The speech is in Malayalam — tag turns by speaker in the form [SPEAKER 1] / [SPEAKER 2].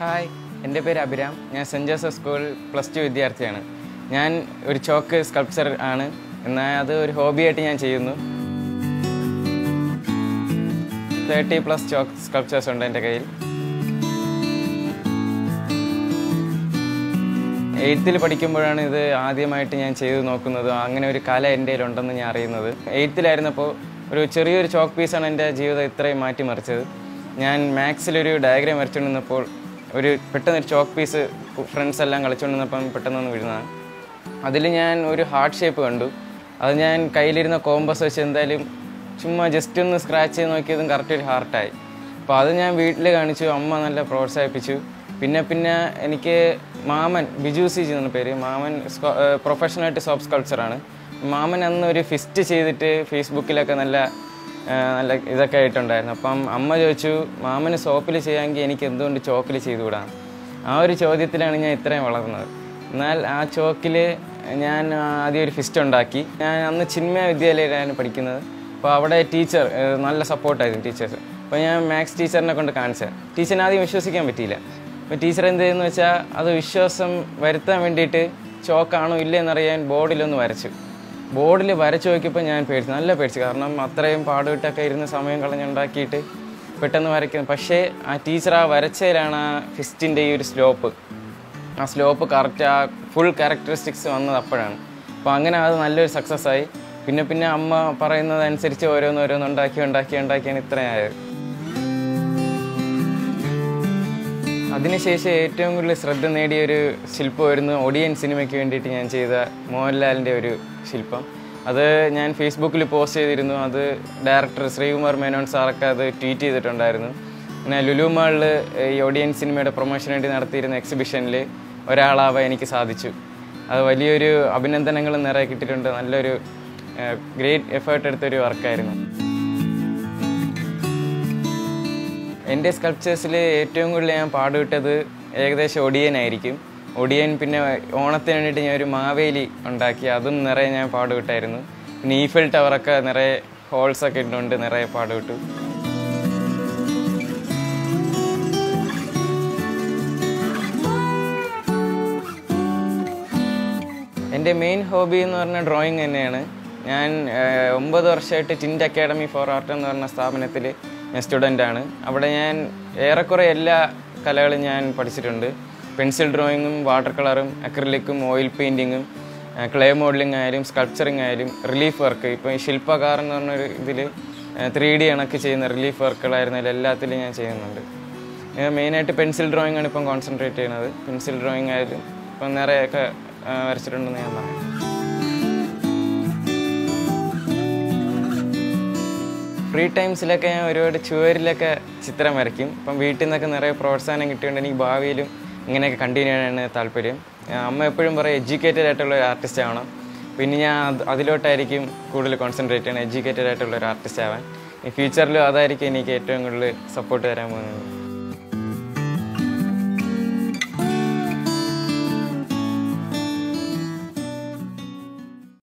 [SPEAKER 1] ഹായ് എന്റെ പേര് അഭിരാം. ഞാൻ saint Joseph school plus two വിദ്യാർത്ഥിയാണ്. ഞാൻ ഒരു ചോക്ക് സ്കൾപ്ചർ ആണ്. എന്നാൽ അത് ഒരു ഹോബിയായിട്ട് ഞാൻ ചെയ്യുന്നു. തേർട്ടി പ്ലസ് ചോക്ക് സ്കൾപ്ചേഴ്സ് ഉണ്ട് എന്റെ കയ്യിൽ. എയ്ത്തിൽ പഠിക്കുമ്പോഴാണ് ഇത് ആദ്യമായിട്ട് ഞാൻ ചെയ്തു നോക്കുന്നത്. അങ്ങനെ ഒരു കല എന്റെ ഉണ്ടെന്ന് ഞാൻ അറിയുന്നത്. എയ്ത്തിലായിരുന്നപ്പോൾ ഒരു ചെറിയൊരു ചോക്ക് പീസാണ് എന്റെ ജീവിതം ഇത്രയും മാറ്റിമറിച്ചത്. ഞാൻ മാത്സിലൊരു ഡയഗ്രാം വരച്ചുകൊണ്ടിരുന്നപ്പോൾ ഒരു പെട്ടെന്ന് ഒരു ചോക്ക് പീസ് ഫ്രണ്ട്സ് എല്ലാം കളിച്ചുകൊണ്ടിരുന്നപ്പം പെട്ടെന്നൊന്ന് വീഴുന്നതാണ്. അതിൽ ഞാൻ ഒരു ഹാർട്ട് ഷേപ്പ് കണ്ടു. അത് ഞാൻ കയ്യിലിരുന്ന കോമ്പസ് വെച്ച് എന്തായാലും ചുമ്മാ ജസ്റ്റ് ഒന്ന് സ്ക്രാച്ച് ചെയ്ത് നോക്കിയതും കറക്റ്റ് ഒരു ഹാർട്ടായി അപ്പോൾ അത് ഞാൻ വീട്ടിൽ കാണിച്ചു. അമ്മ നല്ല പ്രോത്സാഹിപ്പിച്ചു. പിന്നെ പിന്നെ എനിക്ക് മാമൻ ബിജു സി ജി എന്ന പേര്. മാമൻ പ്രൊഫഷണലായിട്ട് സോപ്പ് സ്കൾച്ചറാണ് മാമൻ അന്ന് ഒരു ഫിസ്റ്റ് ചെയ്തിട്ട് ഫേസ്ബുക്കിലൊക്കെ നല്ല നല്ല ഇതൊക്കെ ആയിട്ടുണ്ടായിരുന്നു. അപ്പം അമ്മ ചോദിച്ചു മാമന് സോപ്പിൽ ചെയ്യാമെങ്കിൽ എനിക്ക് എന്തുകൊണ്ട് ചോക്കിൽ ചെയ്തുകൂടാം? ആ ഒരു ചോദ്യത്തിലാണ് ഞാൻ ഇത്രയും വളർന്നത്. എന്നാൽ ആ ചോക്കിൽ ഞാൻ ആദ്യം ഒരു ഫിസ്റ്റ് ഉണ്ടാക്കി. ഞാൻ അന്ന് ചിന്മയ വിദ്യാലയത്തിലാണ് പഠിക്കുന്നത്. അപ്പോൾ അവിടെ ടീച്ചർ നല്ല സപ്പോർട്ടായിരുന്നു ടീച്ചേഴ്സ്. അപ്പോൾ ഞാൻ മാത്സ് ടീച്ചറിനെ കൊണ്ട് കാണിച്ചത്. ടീച്ചറിനെ ആദ്യം വിശ്വസിക്കാൻ പറ്റിയില്ല. അപ്പോൾ ടീച്ചർ എന്ത് ചെയ്യുന്നു വെച്ചാൽ അത് വിശ്വാസം വരുത്താൻ വേണ്ടിയിട്ട് ചോക്കാണോ ഇല്ലയെന്നറിയാൻ ബോർഡിലൊന്ന് വരച്ചു. ബോർഡിൽ വരച്ച് നോക്കിയപ്പോൾ ഞാൻ പേടിച്ചു നല്ല പേടിച്ചു. കാരണം അത്രയും പാടുവിട്ടൊക്കെ ഇരുന്ന് സമയം കളഞ്ഞുണ്ടാക്കിയിട്ട് പെട്ടെന്ന് വരയ്ക്കുന്നു പക്ഷേ ആ ടീച്ചർ ആ വരച്ചതിലാണ് ആ ഫിസ്റ്റിന്റെ ഈ ഒരു സ്ലോപ്പ്. ആ സ്ലോപ്പ് കറക്റ്റ് ആ ഫുൾ ക്യാരക്ടറിസ്റ്റിക്സ് വന്നത് അപ്പോഴാണ്. അപ്പോൾ അങ്ങനെ അത് നല്ലൊരു സക്സസ് ആയി. പിന്നെ പിന്നെ അമ്മ പറയുന്നതനുസരിച്ച് ഓരോന്ന് ഓരോന്ന് ഉണ്ടാക്കി ഉണ്ടാക്കി ഉണ്ടാക്കിയാണ് ഇത്രയായത് അതിനുശേഷം ഏറ്റവും കൂടുതൽ ശ്രദ്ധ നേടിയ ഒരു ശില്പമായിരുന്നു ഒടിയൻ സിനിമയ്ക്ക് വേണ്ടിയിട്ട് ഞാൻ ചെയ്ത മോഹൻലാലിന്റെ ഒരു ശില്പം. അത് ഞാൻ ഫേസ്ബുക്കിൽ പോസ്റ്റ് ചെയ്തിരുന്നു. അത് ഡയറക്ടർ ശ്രീകുമാർ മേനോൻ സാറൊക്കെ അത് ട്വീറ്റ് ചെയ്തിട്ടുണ്ടായിരുന്നു. പിന്നെ ലുലു മാളിൽ ഈ ഒടിയൻ സിനിമയുടെ പ്രൊമോഷൻ വേണ്ടി നടത്തിയിരുന്ന എക്സിബിഷനിൽ ഒരാളാവാൻ എനിക്ക് സാധിച്ചു. അത് വലിയൊരു അഭിനന്ദനങ്ങൾ നിറയെ കിട്ടിയിട്ടുണ്ട്. നല്ലൊരു ഗ്രേറ്റ് എഫേർട്ട് എടുത്തൊരു വർക്കായിരുന്നു. എന്റെ സ്കൾപ്ചേഴ്സിൽ ഏറ്റവും കൂടുതൽ ഞാൻ പാടുവിട്ടത് ഏകദേശം ഒടിയനായിരിക്കും. ഒടിയൻ പിന്നെ ഓണത്തിന് വേണ്ടിയിട്ട് ഞാൻ ഒരു മാവേലി ഉണ്ടാക്കി അതും നിറയെ ഞാൻ പാടുവിട്ടായിരുന്നു. പിന്നെ ഈഫിൽ ടവറൊക്കെ നിറയെ ഹോൾസൊക്കെ ഇട്ടുകൊണ്ട് നിറയെ പാടുവിട്ടു. എന്റെ മെയിൻ ഹോബി എന്ന് പറഞ്ഞാൽ ഡ്രോയിങ് തന്നെയാണ്. ഞാൻ ഒമ്പത് വർഷമായിട്ട് ടിന്റ് അക്കാഡമി ഫോർ ആർട്ട് എന്ന് പറഞ്ഞ സ്ഥാപനത്തിൽ ഞാൻ സ്റ്റുഡന്റാണ് അവിടെ ഞാൻ ഏറെക്കുറെ എല്ലാ കലകളും ഞാൻ പഠിച്ചിട്ടുണ്ട്. പെൻസിൽ ഡ്രോയിങ്ങും വാട്ടർ കളറും അക്രിലിക്കും ഓയിൽ പെയിന്റിങ്ങും ക്ലേ മോഡലിംഗ് ആയാലും സ്കൾപ്ചറിങ് ആയാലും റിലീഫ് വർക്ക് ഇപ്പോൾ ഈ ശില്പകാർ എന്ന് പറഞ്ഞൊരു ഇതിൽ ത്രീ ഡി കണക്ക് ചെയ്യുന്ന റിലീഫ് വർക്കുകളായിരുന്നാലും എല്ലാത്തിലും ഞാൻ ചെയ്യുന്നുണ്ട്. മെയിനായിട്ട് പെൻസിൽ ഡ്രോയിങ് ആണ് ഇപ്പം കോൺസെൻട്രേറ്റ് ചെയ്യുന്നത്. പെൻസിൽ ഡ്രോയിങ് ആയാലും ഇപ്പം നിറയൊക്കെ വരച്ചിട്ടുണ്ടെന്ന് ഞാൻ പറയാം. ഫ്രീ ടൈംസിലൊക്കെ ഞാൻ ഒരുപാട് ചുവരിലൊക്കെ ചിത്രം വരയ്ക്കും. ഇപ്പം വീട്ടിൽ നിന്നൊക്കെ നിറയെ പ്രോത്സാഹനം കിട്ടിയോണ്ട് എനിക്ക് ഭാവിയിലും ഇങ്ങനെയൊക്കെ കണ്ടിന്യൂ ചെയ്യാനാണ് താല്പര്യം. അമ്മ എപ്പോഴും പറയും എഡ്യൂക്കേറ്റഡ് ആയിട്ടുള്ള ഒരു ആർട്ടിസ്റ്റ് ആവണം. പിന്നെ ഞാൻ അതിലോട്ടായിരിക്കും കൂടുതൽ കോൺസെൻട്രേറ്റ് ചെയ്യണം എഡ്യൂക്കേറ്റഡ് ആയിട്ടുള്ള ഒരു ആർട്ടിസ്റ്റ് ആവാൻ. ഫ്യൂച്ചറിലും അതായിരിക്കും എനിക്ക് ഏറ്റവും കൂടുതൽ സപ്പോർട്ട് തരാൻ പോകുന്നത്.